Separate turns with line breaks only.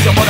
someone